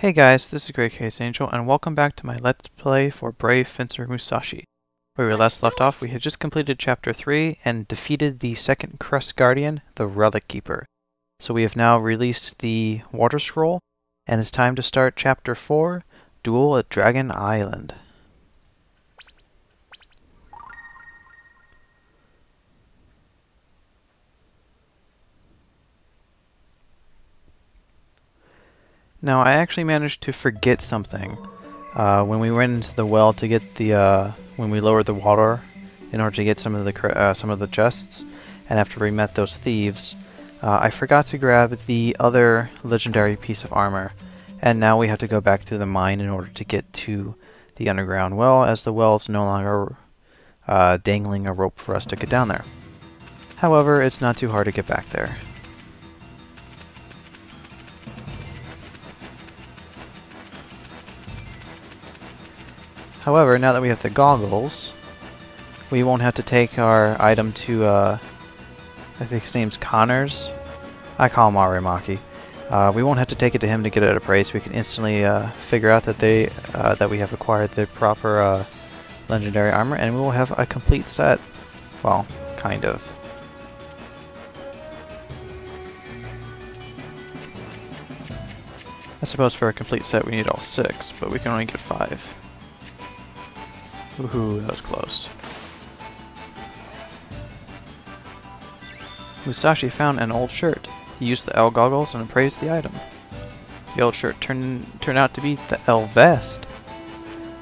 Hey guys, this is Grekaos Angel, and welcome back to my Let's Play for Brave Fencer Musashi. Where we last left off, we had just completed Chapter 3 and defeated the second Crest Guardian, the Relic Keeper. So we have now released the Water Scroll, and it's time to start Chapter 4, Duel at Dragon Island. Now, I actually managed to forget something. Uh, when we went into the well to get the, uh, when we lowered the water in order to get some of the, uh, some of the chests, and after we met those thieves, uh, I forgot to grab the other legendary piece of armor, and now we have to go back through the mine in order to get to the underground well, as the well is no longer uh, dangling a rope for us to get down there. However, it's not too hard to get back there. However, now that we have the goggles, we won't have to take our item to, uh, I think his name's Connors. I call him Arimaki. Uh, we won't have to take it to him to get it appraised. We can instantly uh, figure out that they uh, that we have acquired the proper uh, legendary armor, and we will have a complete set. Well, kind of. I suppose for a complete set we need all six, but we can only get five. Woohoo, that was close. Musashi found an old shirt. He used the L goggles and appraised the item. The old shirt turned, turned out to be the L vest.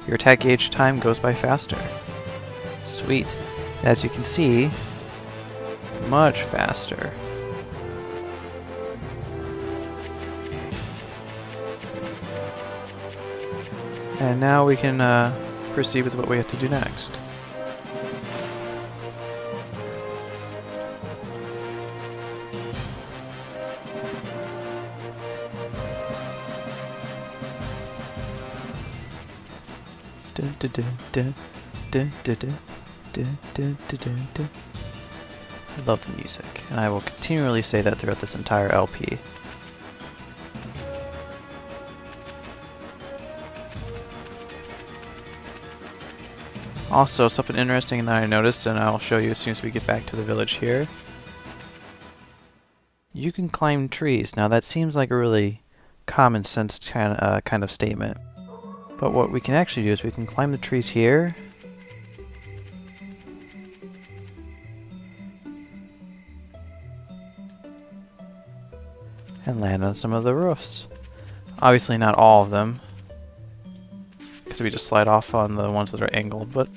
Your attack gauge time goes by faster. Sweet. As you can see, much faster. And now we can uh, proceed with what we have to do next. I love the music, and I will continually say that throughout this entire LP. Also, something interesting that I noticed, and I'll show you as soon as we get back to the village here. You can climb trees. Now that seems like a really common sense kind of, uh, kind of statement. But what we can actually do is we can climb the trees here. And land on some of the roofs. Obviously not all of them, because we just slide off on the ones that are angled, but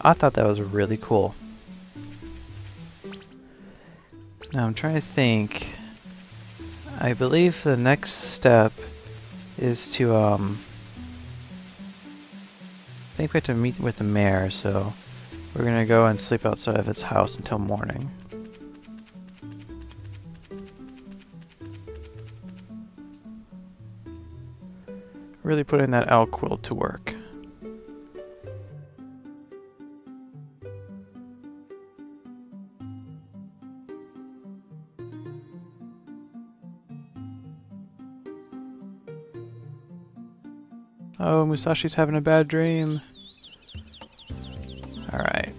I thought that was really cool. Now I'm trying to think. I believe the next step is to, um... I think we have to meet with the mayor, so we're gonna go and sleep outside of his house until morning. Really putting that owl quilt to work. Oh, Musashi's having a bad dream. Alright.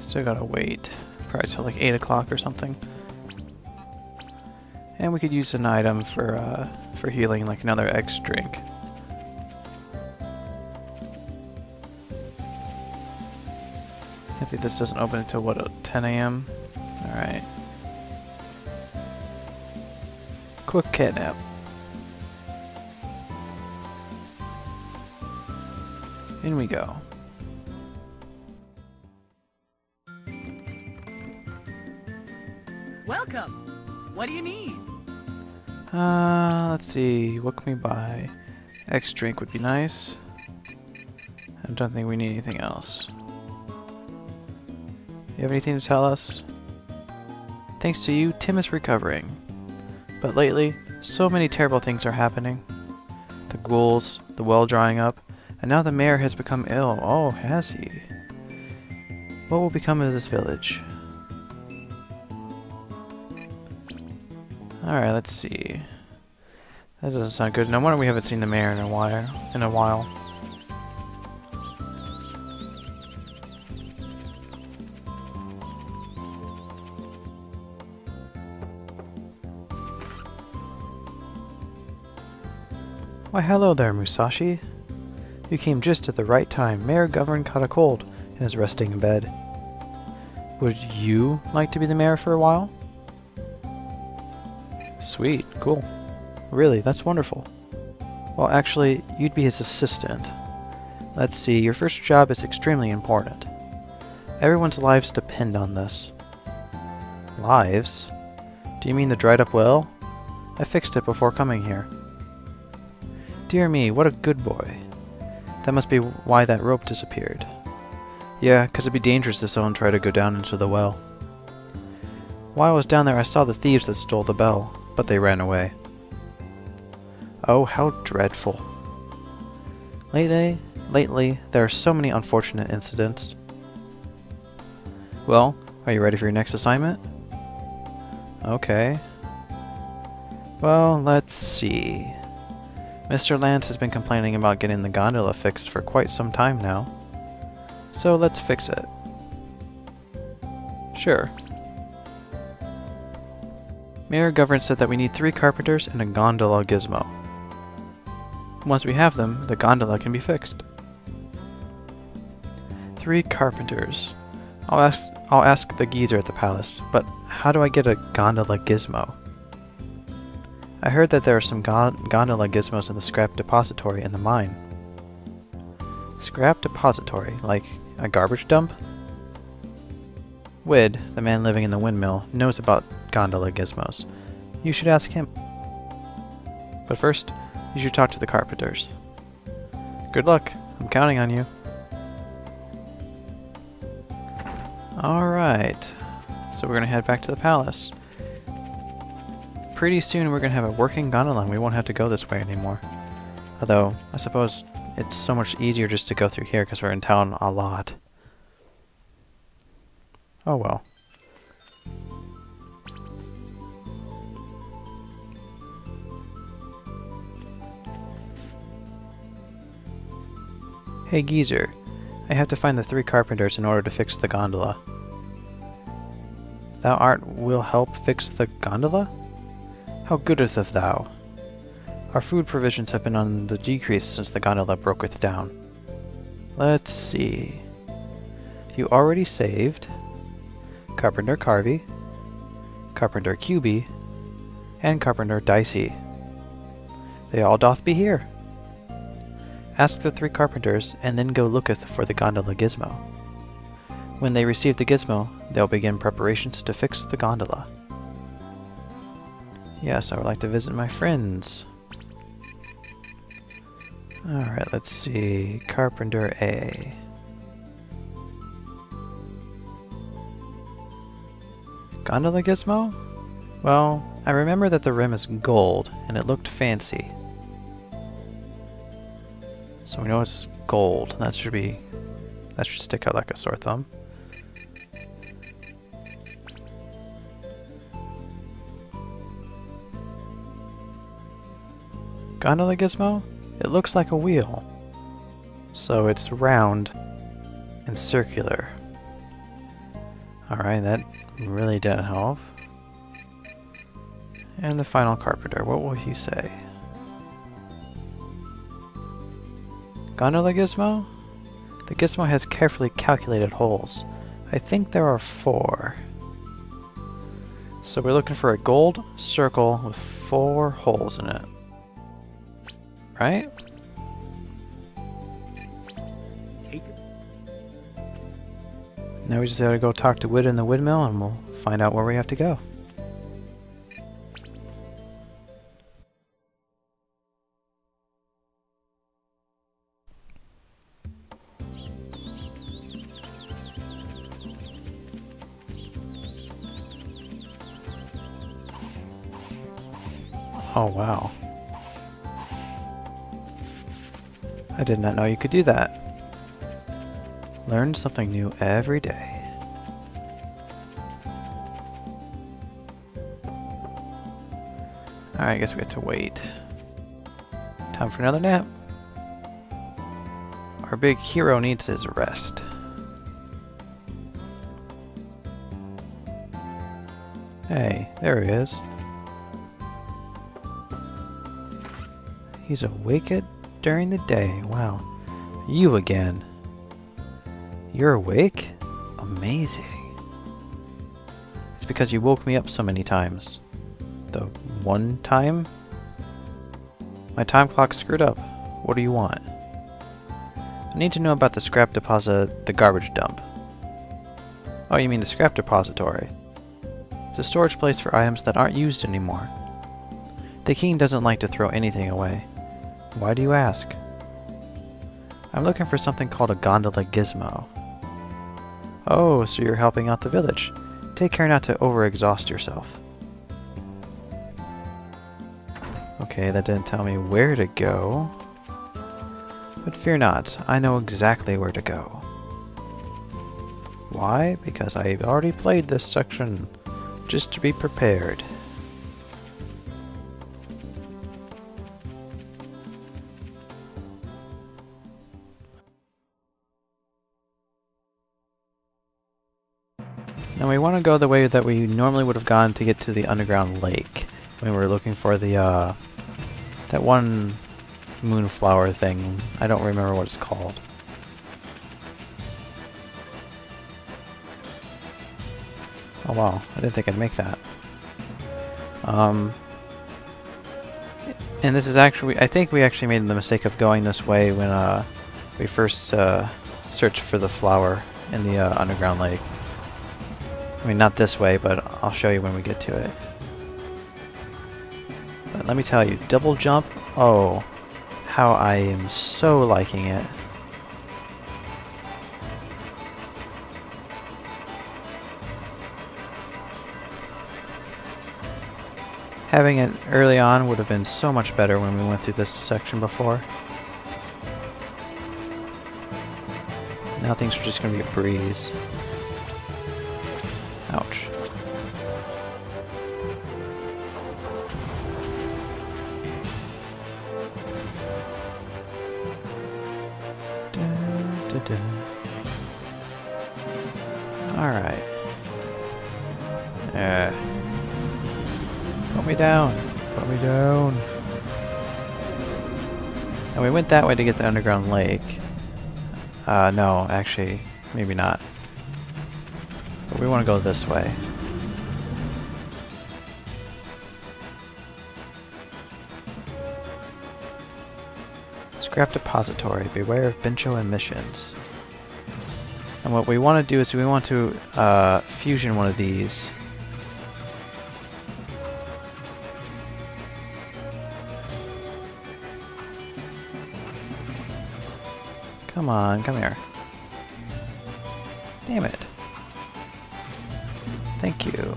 Still gotta wait. Probably till like 8 o'clock or something. And we could use an item for uh, for healing, like another X drink. I think this doesn't open until what 10 a.m. All right. Quick cat In we go. Welcome. What do you need? Uh, let's see. What can we buy? X drink would be nice. I don't think we need anything else. You have anything to tell us? Thanks to you, Tim is recovering. But lately, so many terrible things are happening. The ghouls, the well drying up, and now the mayor has become ill. Oh, has he? What will become of this village? Alright, let's see. That doesn't sound good. No wonder we haven't seen the mayor in a while. In a while. Why hello there, Musashi. You came just at the right time. Mayor Govern caught a cold and is resting in bed. Would you like to be the mayor for a while? Sweet, cool. Really, that's wonderful. Well, actually, you'd be his assistant. Let's see, your first job is extremely important. Everyone's lives depend on this. Lives? Do you mean the dried up well? I fixed it before coming here. Dear me, what a good boy. That must be why that rope disappeared. Yeah, 'cause it'd be dangerous if someone tried to go down into the well. While I was down there, I saw the thieves that stole the bell, but they ran away. Oh, how dreadful. Lately, lately, there are so many unfortunate incidents. Well, are you ready for your next assignment? Okay. Well, let's see. Mr. Lance has been complaining about getting the gondola fixed for quite some time now. So let's fix it. Sure. Mayor Govern said that we need three carpenters and a gondola gizmo. Once we have them, the gondola can be fixed. Three carpenters. I'll ask I'll ask the geezer at the palace, but how do I get a gondola gizmo? I heard that there are some gondola gizmos in the scrap depository in the mine. Scrap depository, like a garbage dump? Wid, the man living in the windmill, knows about gondola gizmos. You should ask him. But first, you should talk to the carpenters. Good luck. I'm counting on you. Alright. So we're going to head back to the palace. Pretty soon we're going to have a working gondola and we won't have to go this way anymore. Although, I suppose it's so much easier just to go through here because we're in town a lot. Oh well. Hey geezer, I have to find the three carpenters in order to fix the gondola. Thou art will help fix the gondola? How goodeth of thou? Our food provisions have been on the decrease since the gondola broketh down. Let's see. You already saved Carpenter Carvey, Carpenter Cuby, and Carpenter Dicey. They all doth be here. Ask the three carpenters, and then go looketh for the gondola gizmo. When they receive the gizmo, they'll begin preparations to fix the gondola. Yes, I would like to visit my friends. Alright, let's see. Carpenter A. Gondola gizmo? Well, I remember that the rim is gold, and it looked fancy. So we know it's gold. That should be... That should stick out like a sore thumb. Gondola gizmo? It looks like a wheel. So it's round and circular. Alright, that really didn't help. And the final carpenter, what will he say? Gondola gizmo? The gizmo has carefully calculated holes. I think there are four. So we're looking for a gold circle with four holes in it. Right? Now we just gotta go talk to Wid in the windmill and we'll find out where we have to go. Did not know you could do that. Learn something new every day. Alright, I guess we have to wait. Time for another nap. Our big hero needs his rest. Hey, there he is. He's awake at during the day. Wow. You again. You're awake? Amazing. It's because you woke me up so many times. The one time? My time clock screwed up. What do you want? I need to know about the scrap deposit, the garbage dump. Oh, you mean the scrap depository. It's a storage place for items that aren't used anymore. The king doesn't like to throw anything away. Why do you ask? I'm looking for something called a gondola gizmo. Oh, so you're helping out the village. Take care not to overexhaust yourself. Okay, that didn't tell me where to go. But fear not, I know exactly where to go. Why? Because I've already played this section, just to be prepared. Now we want to go the way that we normally would have gone to get to the underground lake when we were looking for the uh, that one moonflower thing. I don't remember what it's called. Oh wow, I didn't think I'd make that. Um, and this is actually, I think we actually made the mistake of going this way when uh, we first uh, searched for the flower in the uh, underground lake. I mean, not this way, but I'll show you when we get to it. But let me tell you, double jump, oh, how I am so liking it. Having it early on would have been so much better when we went through this section before. Now things are just going to be a breeze. Ouch. Da, da, da. Alright. Uh, put me down. Put me down. And we went that way to get the underground lake. Uh, no, actually, maybe not. We want to go this way. Scrap Depository. Beware of Bincho emissions. And what we want to do is we want to uh, fusion one of these. Come on, come here. Damn it. Thank you.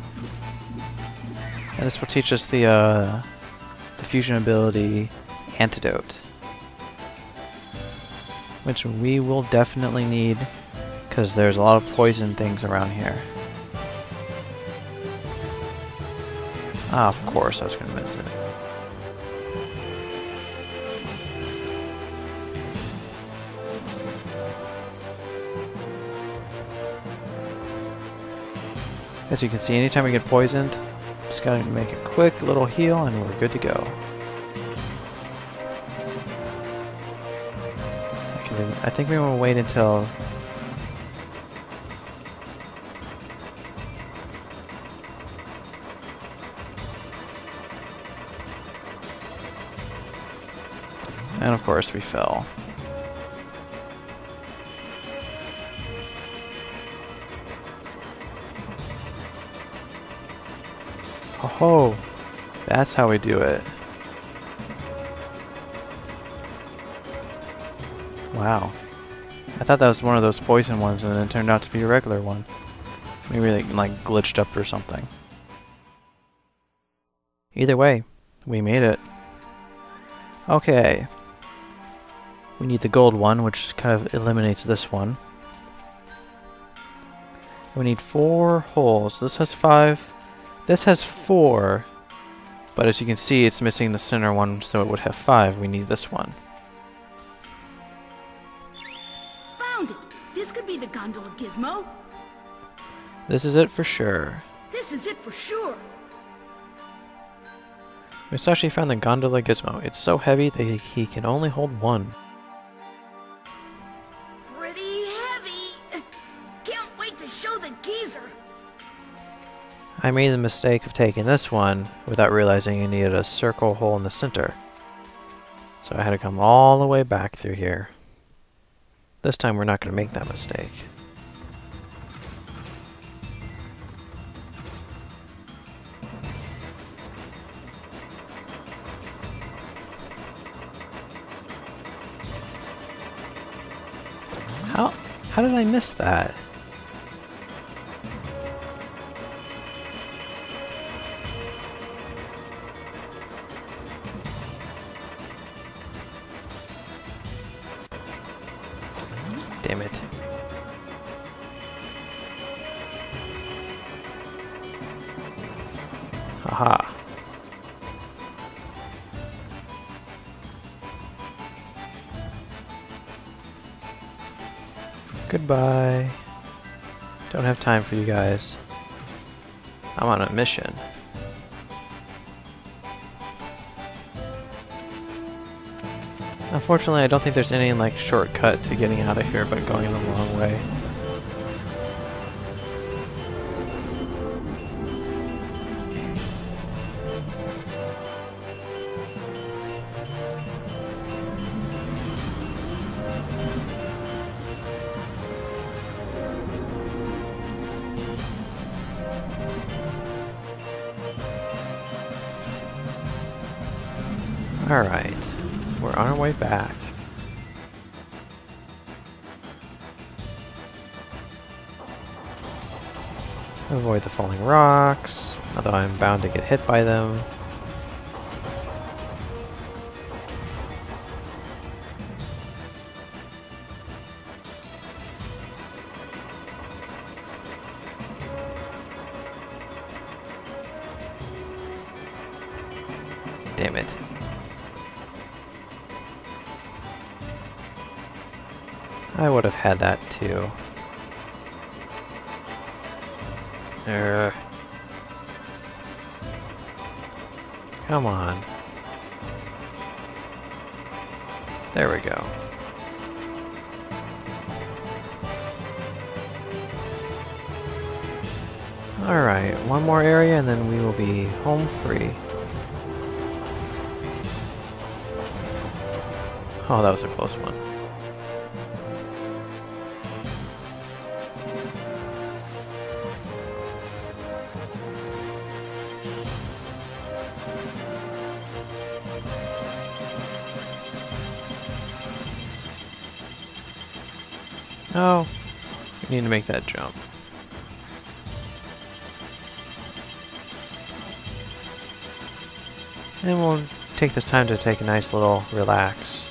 And this will teach us the, uh, the fusion ability Antidote. Which we will definitely need, because there's a lot of poison things around here. Ah, of course I was going to miss it. As you can see, anytime we get poisoned, just gotta make a quick little heal and we're good to go. I think we want to wait until... And of course we fell. Oh, that's how we do it. Wow. I thought that was one of those poison ones and it turned out to be a regular one. Maybe they like glitched up or something. Either way, we made it. Okay. We need the gold one, which kind of eliminates this one. We need four holes. This has five. This has four. But as you can see, it's missing the center one, so it would have five. We need this one. Found it! This could be the gondola gizmo. This is it for sure. This is it for sure. Musashi found the gondola gizmo. It's so heavy that he- he can only hold one. I made the mistake of taking this one without realizing I needed a circle hole in the center. So I had to come all the way back through here. This time we're not going to make that mistake. How how did I miss that? For you guys. I'm on a mission. Unfortunately, I don't think there's any like shortcut to getting out of here but going the wrong way. Bound to get hit by them. Damn it. I would have had that too. Err. Come on. There we go. Alright, one more area and then we will be home free. Oh, that was a close one. Need to make that jump. And we'll take this time to take a nice little relax.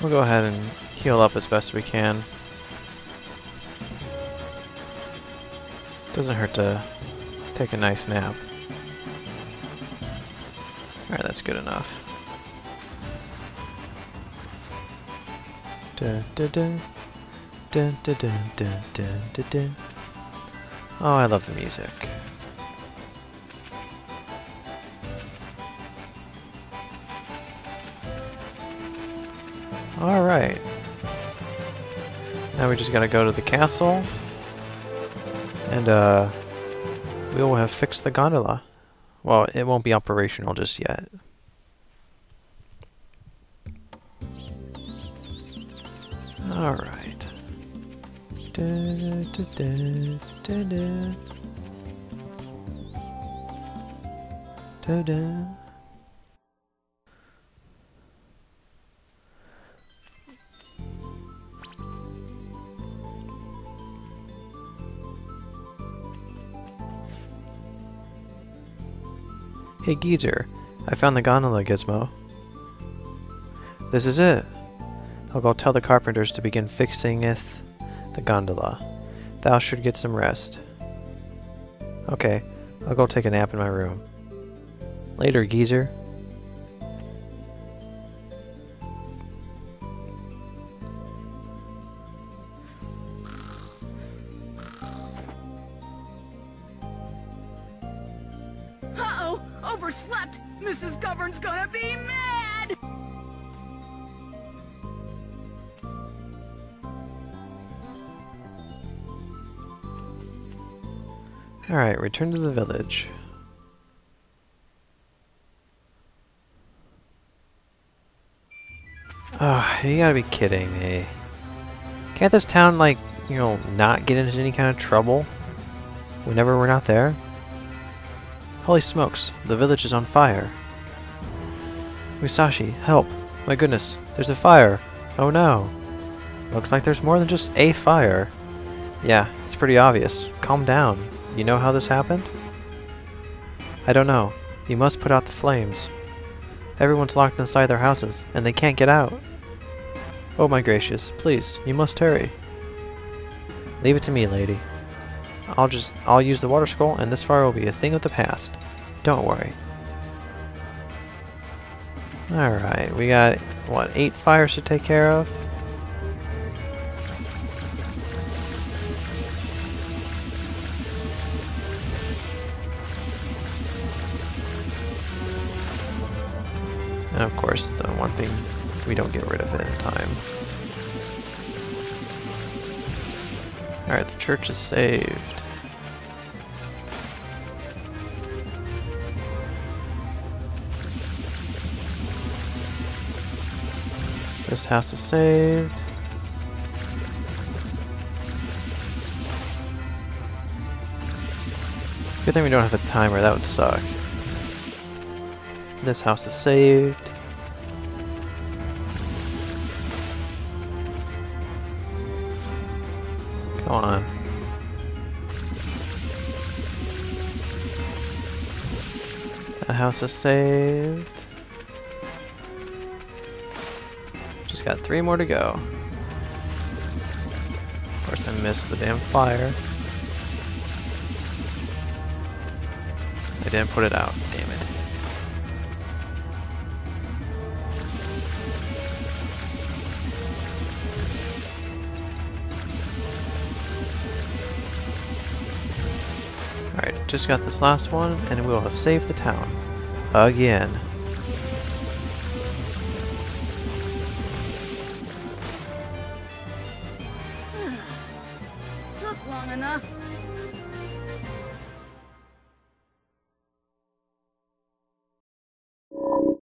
We'll go ahead and heal up as best we can. Doesn't hurt to take a nice nap. Alright, that's good enough. Dun, dun, dun. Dun, dun, dun, dun. Oh, I love the music. Alright. Now we just gotta go to the castle. And, uh, we will have fixed the gondola. Well, it won't be operational just yet. Da, da, da. Da, da. Hey Geezer, I found the gondola gizmo. This is it. I'll go tell the carpenters to begin fixing it the gondola. Thou should get some rest. Okay, I'll go take a nap in my room. Later, geezer. Uh-oh! Overslept! Mrs. Govern's gonna be mad! Alright, return to the village. Oh, you gotta be kidding me. Can't this town, like, you know, not get into any kind of trouble whenever we're not there? Holy smokes, the village is on fire. Musashi, help! My goodness, there's a fire! Oh no! Looks like there's more than just a fire. Yeah, it's pretty obvious. Calm down. You know how this happened? I don't know. You must put out the flames. Everyone's locked inside their houses, and they can't get out. Oh my gracious, please, you must hurry. Leave it to me, lady. I'll just, I'll use the water scroll, and this fire will be a thing of the past. Don't worry. Alright, we got, what, eight fires to take care of? One thing we don't get rid of it in time. Alright, the church is saved. This house is saved. Good thing we don't have a timer, that would suck. This house is saved. House saved. Just got three more to go. Of course, I missed the damn fire. I didn't put it out, damn it. Alright, just got this last one, and we'll have saved the town. Again.